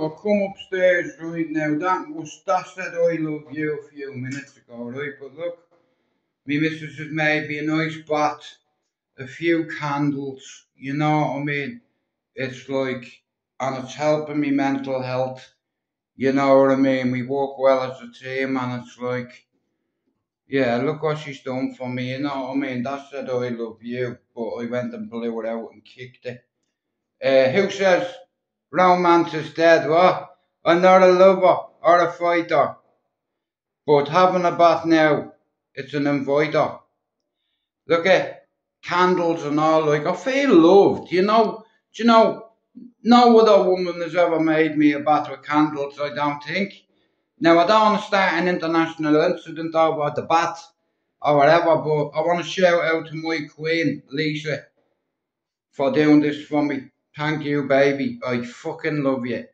I'll come upstairs right now. That was that said I love you a few minutes ago, right? But look, me missus has made me a nice bath, a few candles, you know what I mean? It's like, and it's helping me mental health, you know what I mean? We work well as a team, and it's like, yeah, look what she's done for me, you know what I mean? That said I love you, but I went and blew it out and kicked it. Uh, who says romance is dead, what? I'm not a lover or a fighter, but having a bath now, it's an inviter. Look at candles and all, like, I feel loved, you know? Do you know, no other woman has ever made me a bath with candles, I don't think. Now, I don't want to start an international incident over the bath or whatever, but I want to shout out to my queen, Lisa, for doing this for me. Thank you, baby. I fucking love you.